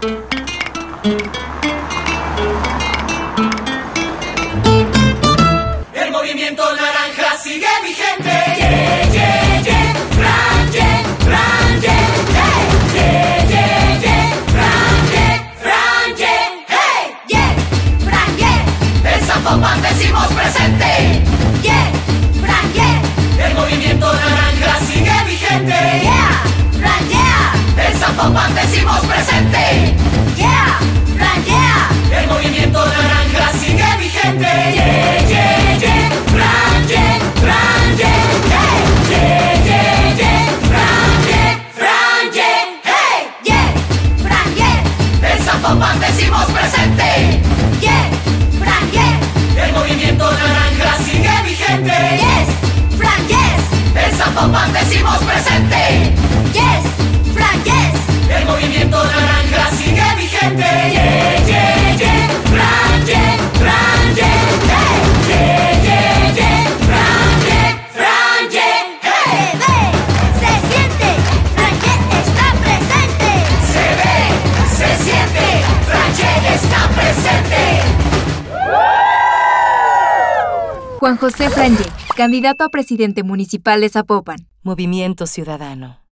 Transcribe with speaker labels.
Speaker 1: El movimiento naranja sigue vigente. Yeah, yeah, yeah. Fran, yeah, Fran, yeah, hey. Yeah, yeah, yeah. Fran, yeah, Fran, yeah, hey.
Speaker 2: Yeah, Fran, yeah.
Speaker 1: En Zapopan decimos presente.
Speaker 2: Yeah.
Speaker 1: Presente.
Speaker 2: Yeah, Fran.
Speaker 1: El movimiento naranja sigue vigente. Yeah, yeah, yeah. Fran, yeah, yeah, hey. Yeah, yeah, yeah. Fran, yeah, yeah, hey.
Speaker 2: Yeah,
Speaker 1: Zapopan decimos presente.
Speaker 2: Yeah, Fran.
Speaker 1: El movimiento naranja sigue vigente.
Speaker 2: Yes, Fran, yes.
Speaker 1: En Zapopan decimos presente.
Speaker 3: Juan José Franje, candidato a presidente municipal de Zapopan.
Speaker 4: Movimiento Ciudadano.